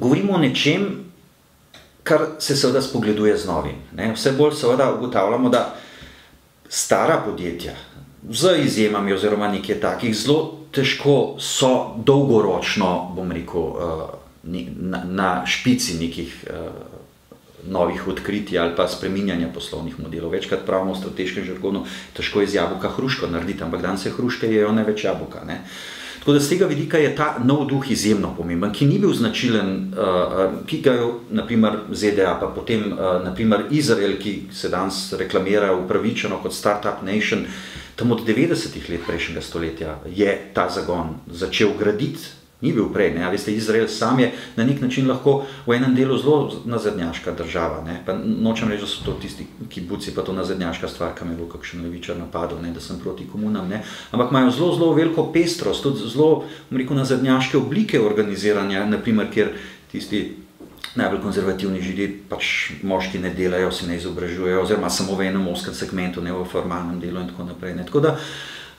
govorimo o nečem, kar se seveda spogleduje z novim. Ne? Vse bolj seveda ugotavljamo, da stara podjetja, z izjemami oziroma nekaj takih, zelo težko so dolgoročno, bom rekel, uh, na, na špici nekih uh, novih odkritij ali pa spreminjanja poslovnih modelov. Večkrat pravimo v strateškem žargonu, težko je z jabolka hruško narediti, ampak danes se hruške jejo ne več jabolka. Ne? Tako da z tega vidika je ta nov duh izjemno pomemben, ki ni bil značilen, uh, ki ga je naprimer ZDA, pa potem uh, naprimer Izrael, ki se danes reklamira upravičeno kot Startup Nation, tam od 90-ih let prejšnjega stoletja je ta zagon začel graditi Ni bil prej, ne, veste, Izrael sam je na nek način lahko v enem delu zelo nazadnjaška država. Ne, pa nočem reči, da so to tisti kibuci, pa to nazadnjaška stvar, kam je bil kakšen levičar napadel, ne, da sem proti komunam, ne, ampak imajo zelo, zelo veliko pestrost, tudi zelo, rekel, nazadnjaške oblike organiziranja, naprimer, kjer tisti najbolj konzervativni židi, pač moški ne delajo, se ne izobražujejo, oziroma samo v enem oskem segmentu, ne v formalnem delu in tako naprej. Ne. Tako da,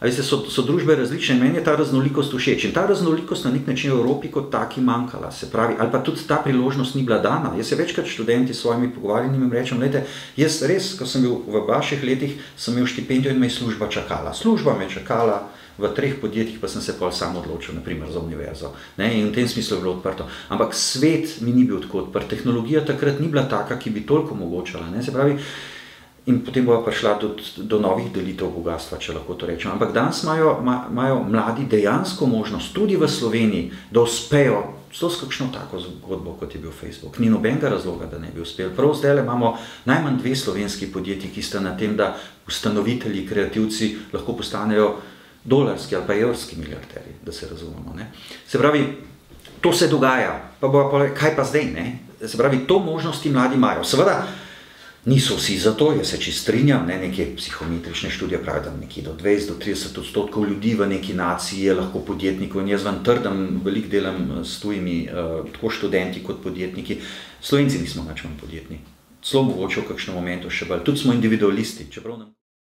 Veste, so, so družbe različne in meni je ta raznolikost všeč. In ta raznolikost na nek način v Evropi kot taki manjkala. Se pravi, ali pa tudi ta priložnost ni bila dana. Jaz se večkrat študenti s svojimi pogovarjanji rečem, da jaz res, ko sem bil v vaših letih, sem imel štipendijo in me je služba čakala. Služba me je čakala v treh podjetjih, pa sem se pa sam odločil, naprimer za univerzo. Ne? In v tem smislu je bilo odprto. Ampak svet mi ni bil tako odprt. Tehnologija takrat ni bila taka, ki bi toliko omogočala. Ne? Se pravi, in potem bo prišla tudi do novih delitev bogatstva, če lahko to rečem. Ampak danes imajo, imajo mladi dejansko možnost, tudi v Sloveniji, da uspejo s kakšno tako zgodbo, kot je bil Facebook. Ni nobenega razloga, da ne bi uspel. Prav zdaj imamo najmanj dve slovenski podjetji, ki sta na tem, da ustanovitelji, kreativci lahko postanejo dolarski ali pa evrski milijarderji, da se razumemo. Ne? Se pravi, to se dogaja, pa bo pa kaj pa zdaj? Ne? Se pravi, to možnosti mladi imajo. Seveda, Niso vsi za to, jaz se čist strinjam, ne, neke psihometrične študije pravijo, da nekje do 20 do 30 odstotkov ljudi v neki naciji je lahko podjetnikov in jaz vam trdim, velik delam s tujimi, uh, tako študenti kot podjetniki. Slovenci nismo več manj podjetni. Celo mogoče v kakšnem momentu še bolj. Tudi smo individualisti. Čeprav nam...